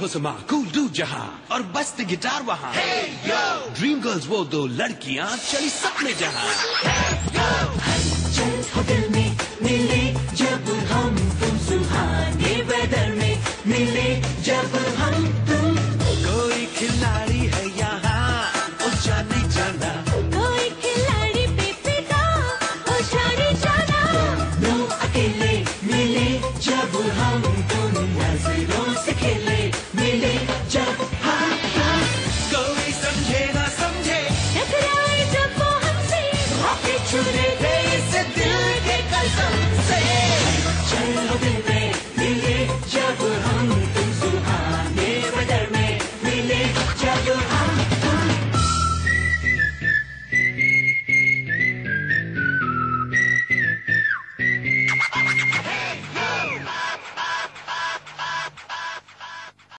हुसमा cool do जहाँ और बस्त गिटार वहाँ। Hey, ड्रीम गर्ल्स वो दो लड़कियाँ चली सपने जहाँ। होटल में मिले जब हम तुम सुहाने बदल में। मिले जब हम तुम अकेले मिले जब हम तुम नज़रों से खेले मिले जब हाँ, हाँ। कोई समझे ना समझे। टकराए जब वो हमसे। छुड़े गए इस दिल के कसम से।